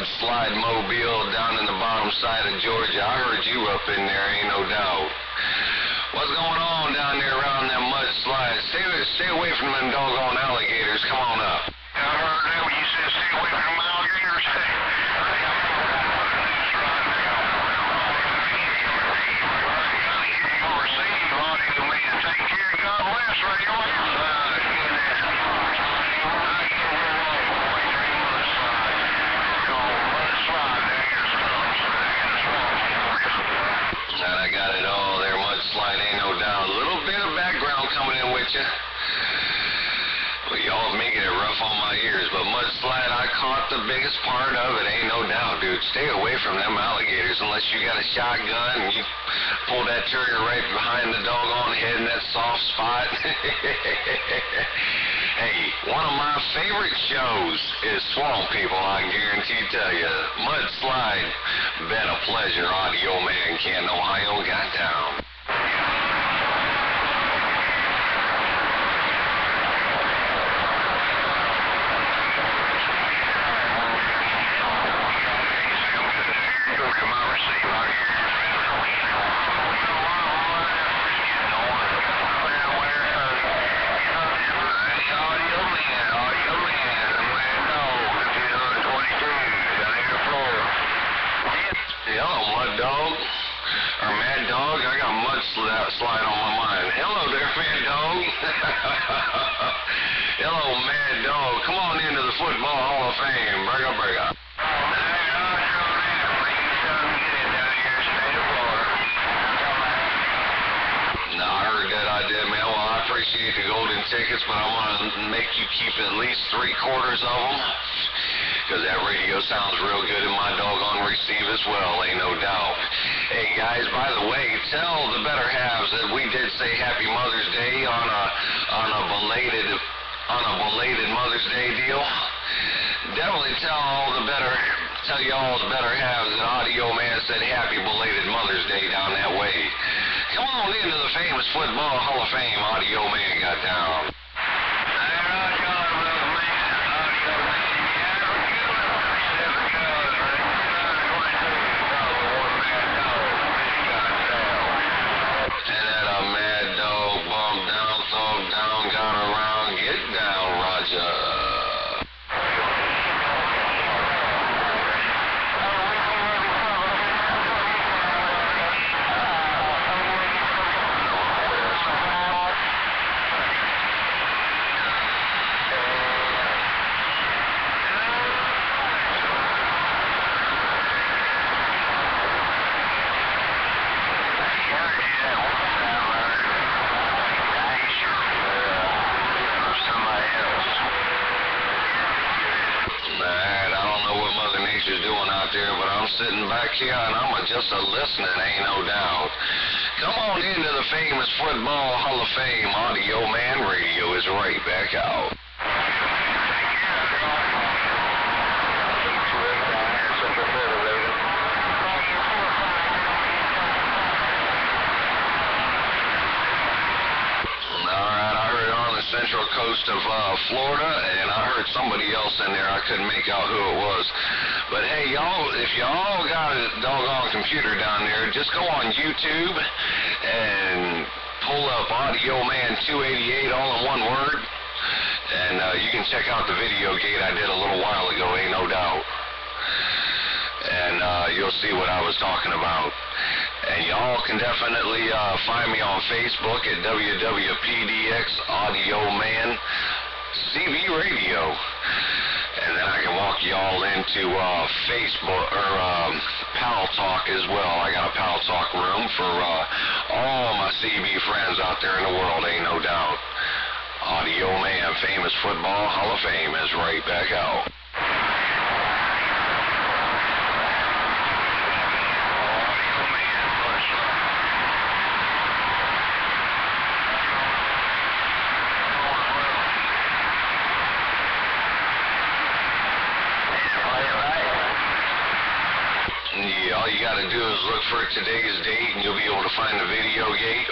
mudslide mobile down in the bottom side of Georgia. I heard you up in there, ain't no doubt. What's going on down there around them mudslides? Stay, stay away from them doggone alligators. Come on up. I heard that when you said stay away from them alligators. Take care. God bless. Radio And I got it all Mudslide ain't no doubt. A little bit of background coming in with you. Well, y'all making it rough on my ears, but mudslide, I caught the biggest part of it, ain't no doubt, dude. Stay away from them alligators unless you got a shotgun and you pull that trigger right behind the doggone head in that soft spot. hey, one of my favorite shows is Swamp People, I guarantee tell you. Mudslide, been a pleasure. Audio Man, Canton, Ohio, got down. Hello, Mud Dog. Or Mad Dog. I got Mud sli- Slide on my mind. Hello there, Mad Dog. Hello, Mad Dog. Come on into the Football Hall of Fame. Burger, burger. I I man. Well, I appreciate the golden tickets, but I'm going to make you keep at least three quarters of them. Because that radio sounds real good in my doggone receive as well, ain't no doubt. Hey, guys, by the way, tell the better halves that we did say Happy Mother's Day on a, on a belated, on a belated Mother's Day deal. Definitely tell all the better, tell you all the better halves that Audio Man said Happy belated Mother's Day down that way. Come on into the famous Football Hall of Fame. Audio Man got down. And that a mad dog bump down, thumb down, got around, get down, Roger. Man, I don't know what Mother Nature's doing out there, but I'm sitting back here and I'm a- just a listening, ain't no doubt. Come on into the famous Football Hall of Fame. Audio Man Radio is right back out. All right, I heard on the central coast of uh, Florida, and I heard somebody else in there. I couldn't make out who it was. But hey, y'all, if y'all got a doggone computer down there, just go on YouTube and pull up Audio Man 288 all in one word, and uh, you can check out the video gate I did a little while ago. Ain't no doubt and uh, you'll see what I was talking about. And y'all can definitely uh, find me on Facebook at WWPDX Audio Man CB Radio. And then I can walk y'all into uh, Facebook or um, Paltalk as well. I got a Paltalk room for uh, all my CB friends out there in the world, ain't no doubt. Audio Man, famous football Hall of Fame is right back out. Gotta do is look for today's date and you'll be able to find the video gate.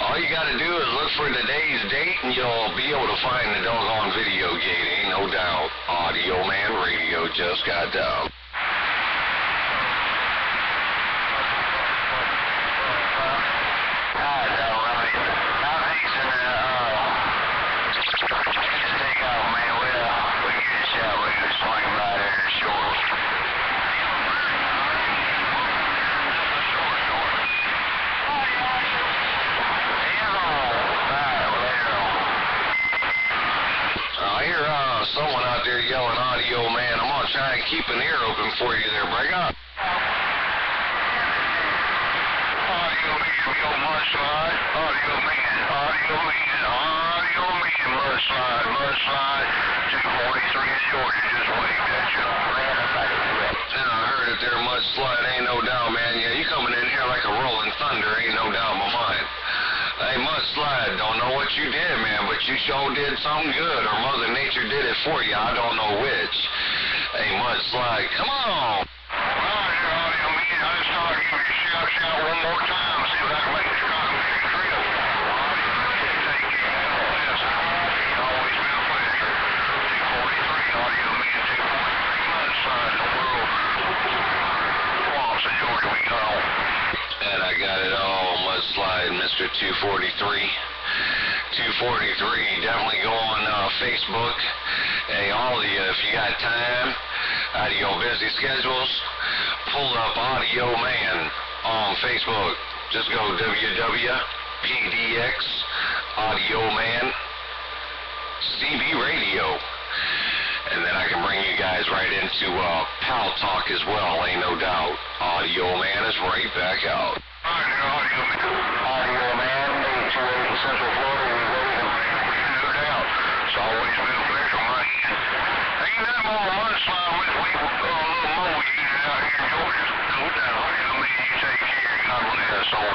All you gotta do is look for today's date and you'll be able to find the doggone video gate, ain't no doubt. Audio Man Radio just got down. I hear uh, someone out there yelling audio man. Gonna keep an ear open for you there, break up. Audio man, yo, mudslide. Audio oh, man, oh, audio man, oh, audio man, mudslide, mudslide. 243 in Georgia, just waved at you. And I heard it there, mudslide, ain't no doubt, man. Yeah, you coming in here like a rolling thunder, ain't no doubt in my mind. Hey, mudslide, don't know what you did, man, but you sure did something good, or Mother Nature did it for you. I don't know which. Hey, mudslide, come on. Roger, audio man. I just thought I'd you a shout, shout one more time. See if I can make this cosmetic trip. Audio man, take care. Yes, it's always been a pleasure. 243 audio man, 243 mudslide in the world. And Georgia, we go. And I got it all, mudslide, Mr. 243. 243, definitely go on uh, Facebook. Hey, all of you, if you got time out of your busy schedules, pull up Audio Man on Facebook. Just go www.pdx Audio Man CB Radio. And then I can bring you guys right into uh, Pal Talk as well, ain't no doubt. Audio Man is right back out. Roger, audio. Audio man,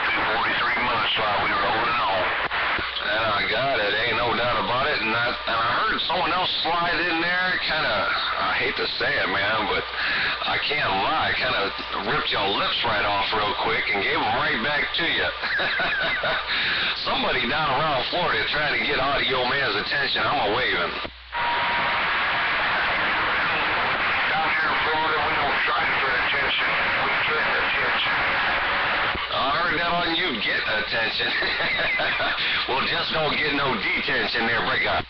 243 mother while we were holding on. And I got it, ain't no doubt about it. And I, and I heard someone else slide in there, kind of, I hate to say it, man, but I can't lie, kind of ripped your lips right off real quick and gave them right back to you. Somebody down around Florida trying to get out of your man's attention. I'm a waving. Attention. well, just don't get no detention there, break up.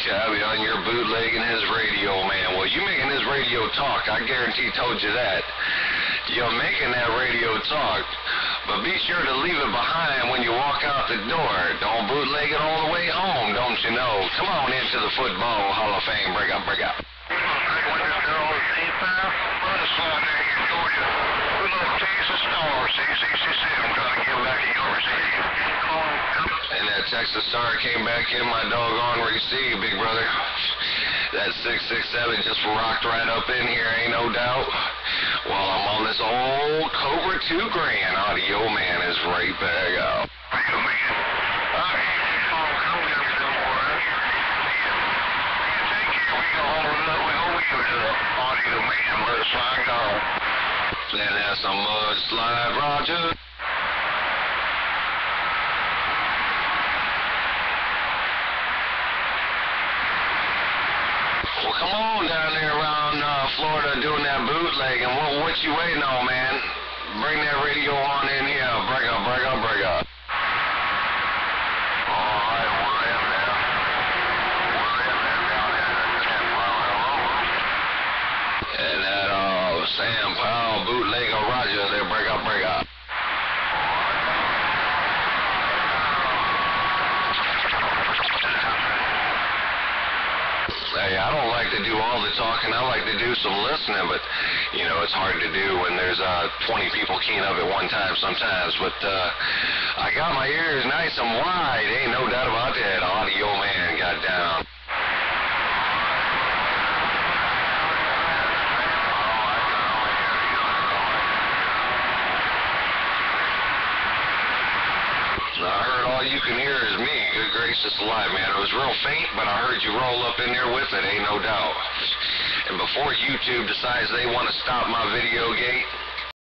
Shabby on your bootlegging his radio, man. Well, you making his radio talk. I guarantee told you that. You're making that radio talk. But be sure to leave it behind when you walk out the door. Don't bootleg it all the way home, don't you know? Come on into the Football Hall of Fame. Break up, break up. And that Texas Star came back in my doggone receive, big brother. That 667 just rocked right up in here, ain't no doubt. While I'm on this old Cobra 2 Grand, oh, Audio Man is right back out. Then that's some mudslide, Roger. Well, come on down there around uh, Florida doing that bootlegging. What, what you waiting on, man? Bring that radio on in here. Break up, break up, break up. And that uh, Sam Powell bootlegger Roger there, break up, break up. Hey, I don't like to do all the talking. I like to do some listening, but you know it's hard to do when there's uh, 20 people keying up at one time sometimes. But uh, I got my ears nice and wide. Ain't no doubt about that. Audio man got down. I heard all you can hear is me. Gracious alive, man. It was real faint, but I heard you roll up in there with it, ain't no doubt. And before YouTube decides they want to stop my video gate,